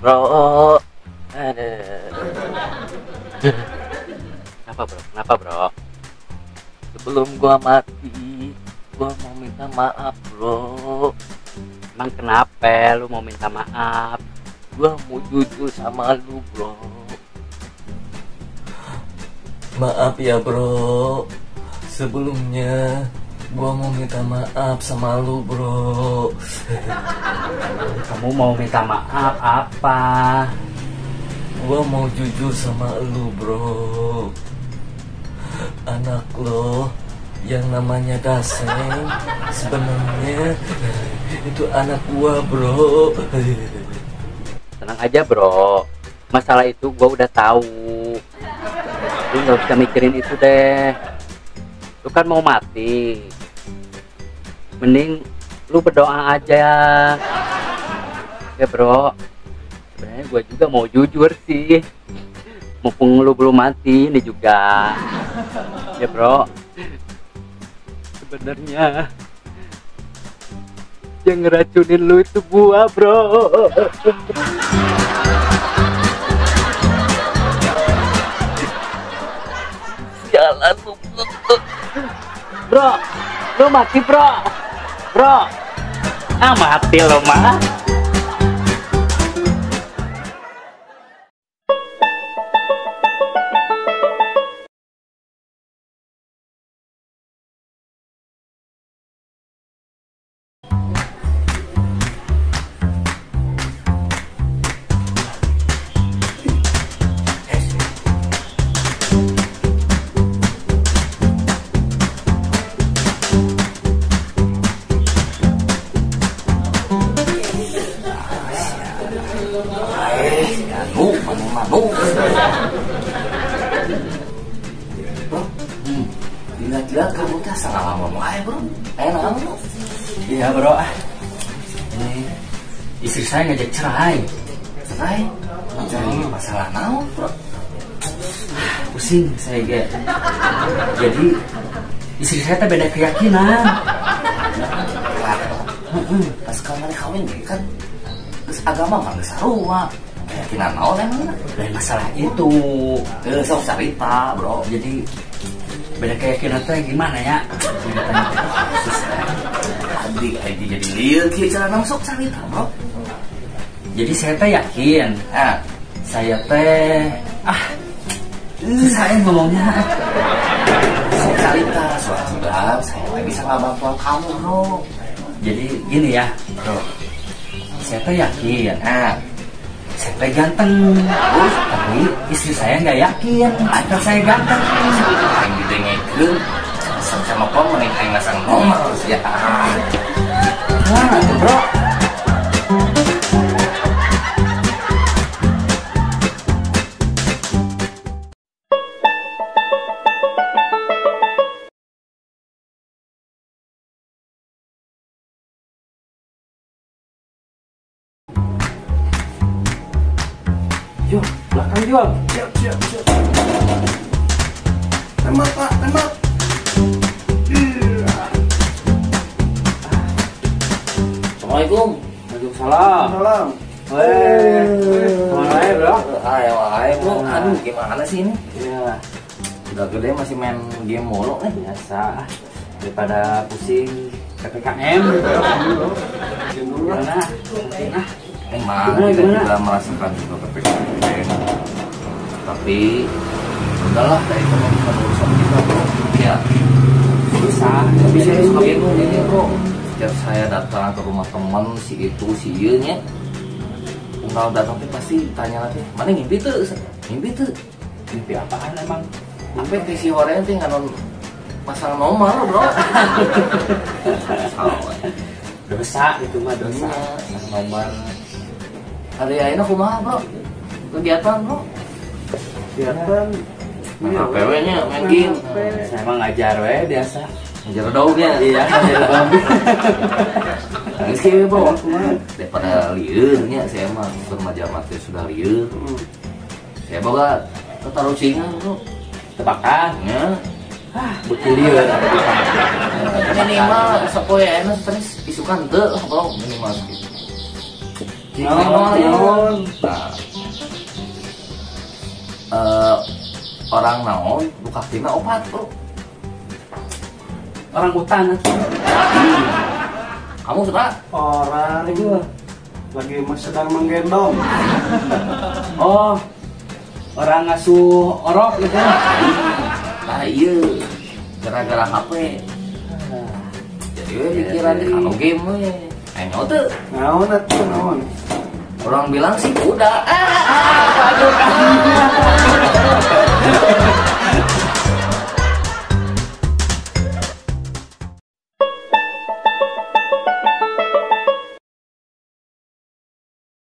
bro. Aduh. kenapa bro? Kenapa bro? Sebelum gua mati gua mau minta maaf bro. Emang kenapa lu mau minta maaf? gua mau jujur sama lu bro. Maaf ya bro. Sebelumnya gua mau minta maaf sama lu bro Kamu mau minta maaf apa? gua mau jujur sama lu bro anak lo yang namanya Daseng sebenarnya itu anak gua bro Tenang aja bro. Masalah itu gua udah tahu. Lu nggak usah mikirin itu deh. Lu kan mau mati. Mending lu berdoa aja. Ya bro. Sebenarnya gua juga mau jujur sih. Mumpung lu belum mati ini juga. Ya bro. Sebenarnya yang ngeracunin lu itu gua bro. jalan lu Bro, lu mati bro. Bro, ah mati lo mah. Bro hmm. gila-gila kamu teh salah ngomong aja bro enak kamu Iya bro. Ini istri saya ngajak cerai. cerai cari masalah naon bro Pusing saya ge. Jadi istri saya teh beda keyakinan. Pas kemarin kawin kan agama mah sarua keyakinan naon emang Lain masalah itu. Eh, sok cerita bro. Jadi beda keyakinan teh gimana ya? adik adik jadi liar kieu cara sok cerita bro. Jadi saya teh yakin ah saya teh ah saya ngomongnya sok cerita soal sebab saya teh bisa ngabantuan kamu bro. Jadi gini ya bro. Saya teh yakin saya teh ganteng. Terus tapi istri saya nggak yakin atau saya ganteng. Aing didengekeun sama kau mending aing ngasang nomor ya. Ah tuh bro Yuk, belakang jual. Siap, siap, siap. Tembak, Pak, tembak. Assalamualaikum Waalaikumsalam. Malam. Weh, ke mana ya bro? Ayo, ayo bro, aduh gimana sih ini? Iya, Udah gede masih main game mulu nih biasa. Daripada pusing PPKM. Gimana? Nah, Emang Gimana, kita gimana? juga merasakan juga PPKM Tapi udahlah dari itu bukan urusan kita bro Ya bisa. Bisa saya suka bingung ini bro Setiap saya datang ke rumah teman si itu si iya nya Unggal datang tuh pasti tanya lagi Mana ngimpi tuh? Ngimpi tuh Mimpi apaan emang? Sampai di si Horen tuh nggak pasang nomor bro Dosa itu mah dosa. Iya, nomor Hari ini kumaha bro. Kegiatan bro. Kelihatan. Main HPW nya, main game. Saya emang ngajar we biasa. Ngejar dognya Iya, ngajar bambu. Sih bro. Daripada liurnya saya mah Remaja mati sudah liur. Saya boga Ketaruh singa bro. Tebakan. Ya. Ah, bukti liur. Minimal Sepoe enak Terus isukan tuh bro. Minimal Naon, naon. Nah, eh, orang naon buka tina opat bro. Orang hutan atuh. Kamu suka? Orang itu lagi sedang menggendong. Oh. Orang ngasuh orok gitu. Nah iya, gara-gara HP. Jadi we pikiran di anu game we. Ayo tuh, Naon atuh naon. Orang bilang sih udah. Ah,